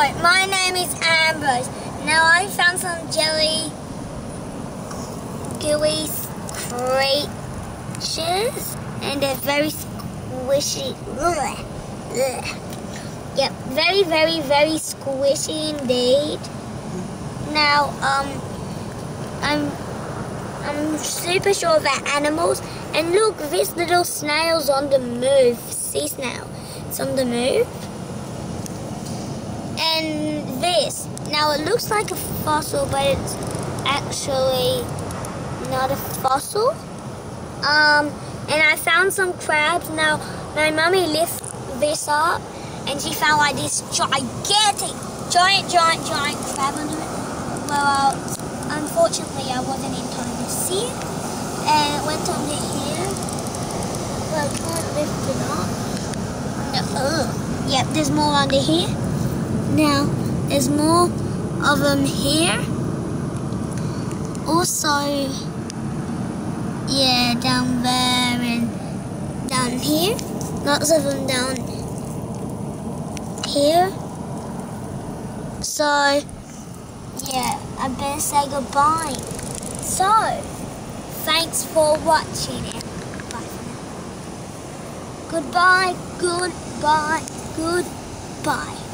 my name is Ambrose. Now I found some jelly gooey creatures and they're very squishy. Yep, very, very, very squishy indeed. Now, um, I'm I'm super sure they're animals. And look, this little snail's on the move. Sea snail. It's on the move. This. Now it looks like a fossil, but it's actually not a fossil. Um, and I found some crabs. Now, my mummy lifted this up, and she found like this gigantic, giant, giant, giant crab under it. Well, unfortunately, I wasn't in time to see it. And it went under here. But I can't lift it up. Yep, there's more under here. Now, there's more of them here. Also, yeah, down there and down here. Lots of them down here. So, yeah, I better say goodbye. So, thanks for watching. Goodbye, goodbye, goodbye.